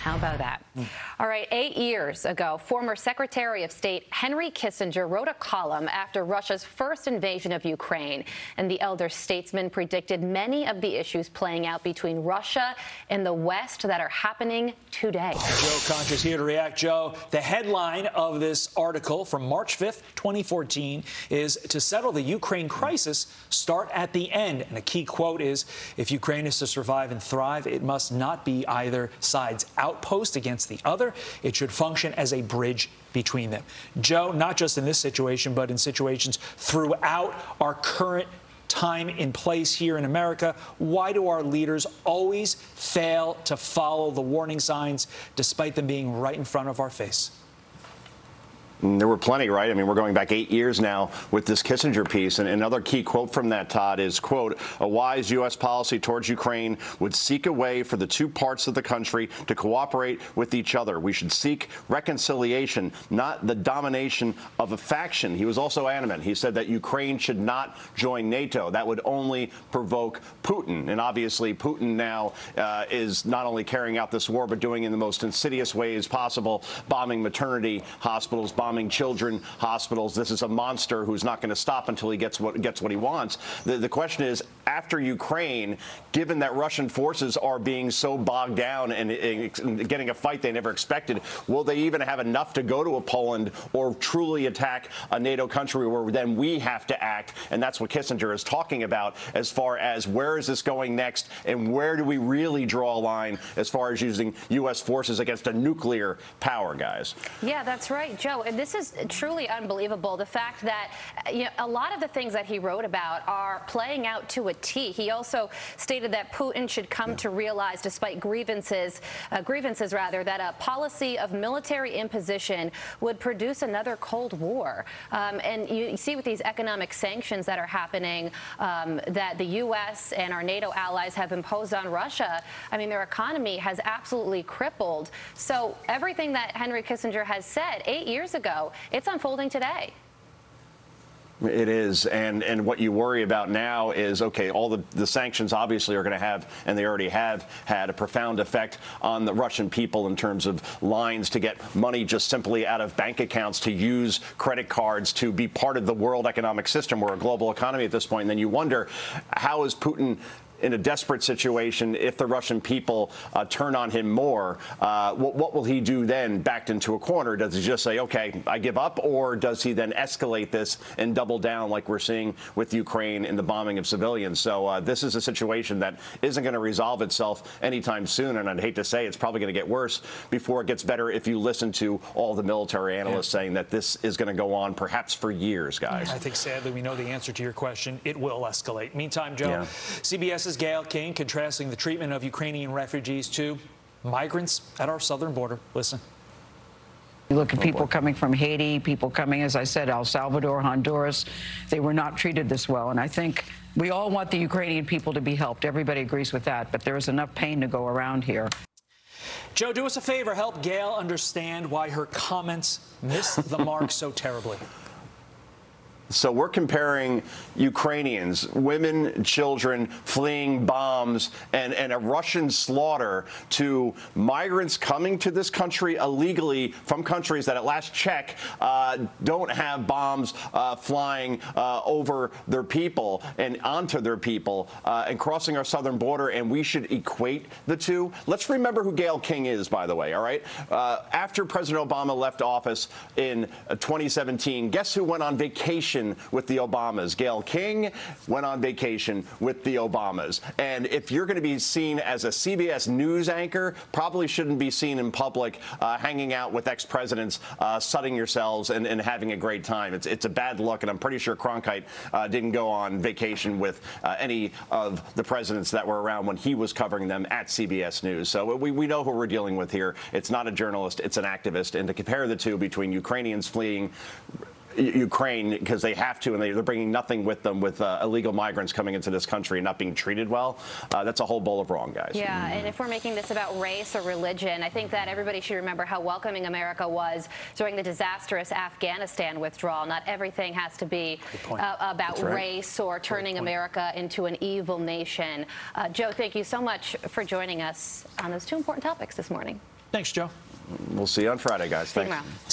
How about that? All right, eight years ago, former Secretary of State Henry Kissinger wrote a column after Russia's first invasion of Ukraine. And the elder statesman predicted many of the issues playing out between Russia and the West that are happening today. Joe Concha is here to react. Joe, the headline of this article from March 5th, 2014 is To settle the Ukraine crisis, start at the end. And a key quote is If Ukraine is to survive and thrive, it must not be either side's out outpost against the other. It should function as a bridge between them. Joe, not just in this situation, but in situations throughout our current time in place here in America? Why do our leaders always fail to follow the warning signs despite them being right in front of our face? There were plenty, right? I mean, we're going back eight years now with this Kissinger piece. And another key quote from that, Todd, is, quote, a wise U.S. policy towards Ukraine would seek a way for the two parts of the country to cooperate with each other. We should seek reconciliation, not the domination of a faction. He was also adamant. He said that Ukraine should not join NATO. That would only provoke Putin. And obviously, Putin now uh, is not only carrying out this war, but doing it in the most insidious ways possible, bombing maternity hospitals, bombing bombing children, hospitals. This is a monster who's not going to stop until he gets what gets what he wants. The, the question is, after Ukraine, given that Russian forces are being so bogged down and, and getting a fight they never expected, will they even have enough to go to a Poland or truly attack a NATO country where then we have to act? And that's what Kissinger is talking about as far as where is this going next and where do we really draw a line as far as using U.S. forces against a nuclear power, guys? Yeah, that's right, Joe. And this is truly unbelievable. The fact that you know, a lot of the things that he wrote about are playing out to a He also stated that Putin should come yeah. to realize, despite grievances, uh, grievances rather, that a policy of military imposition would produce another Cold War. Um, and you, you, see with these economic sanctions that are happening um, that the U.S. and our NATO allies have imposed on Russia, I mean, their economy has absolutely crippled. So everything that Henry Kissinger has said eight years ago. It's unfolding today. It is, and and what you worry about now is okay. All the the sanctions obviously are going to have, and they already have had a profound effect on the Russian people in terms of lines to get money just simply out of bank accounts to use credit cards to be part of the world economic system. We're a global economy at this point, and then you wonder how is Putin in a desperate situation if the Russian people uh, turn on him more. Uh, what, what, will he do then, backed into a corner? Does he just say, okay, I give up, or does he then escalate this and double down like we're seeing with Ukraine in the bombing of civilians? So uh, this is a situation that isn't going to resolve itself anytime soon, and I'd hate to say it's probably going to get worse before it gets better if you listen to all the military analysts yeah. saying that this is going to go on perhaps for years, guys. I think sadly we know the answer to your question. It will escalate. Meantime, Joe, yeah. CBS is Gayle King contrasting the treatment of Ukrainian refugees to migrants at our southern border. Listen. You look at oh, people coming from Haiti, people coming, as I said, El Salvador, Honduras. They were not treated this well. And I think we all want the Ukrainian people to be helped. Everybody agrees with that. But there is enough pain to go around here. Joe, do us a favor. Help Gayle understand why her comments missed the mark so terribly. So we're comparing Ukrainians, women, children fleeing bombs and, and a Russian slaughter to migrants coming to this country illegally from countries that at last check uh, don't have bombs uh, flying uh, over their people and onto their people uh, and crossing our southern border. And we should equate the two. Let's remember who Gayle King is, by the way, all right? Uh, after President Obama left office in uh, 2017, guess who went on vacation? Vacation with the Obamas. Gayle King went on vacation with the Obamas. And if you're going to be seen as a CBS News anchor, probably shouldn't be seen in public uh, hanging out with ex-presidents, uh, sutting yourselves and, and, having a great time. It's, it's a bad look, and I'm pretty sure Cronkite uh, didn't go on vacation with uh, any of the presidents that were around when he was covering them at CBS News. So we, we know who we're dealing with here. It's not a journalist, it's an activist. And to compare the two between Ukrainians fleeing Ukraine because they have to, and they, are bringing nothing with them with uh, illegal migrants coming into this country and not being treated well. Uh, that's a whole bowl of wrong, guys. Yeah, mm-hmm. and if we're making this about race or religion, I think that everybody should remember how welcoming America was during the disastrous Afghanistan withdrawal. Not everything has to be uh, about right. race or turning America into an evil nation. Uh, Joe, thank you so much for joining us on those two important topics this morning. Thanks, Joe. We'll see you on Friday, guys. See you Thanks. tomorrow.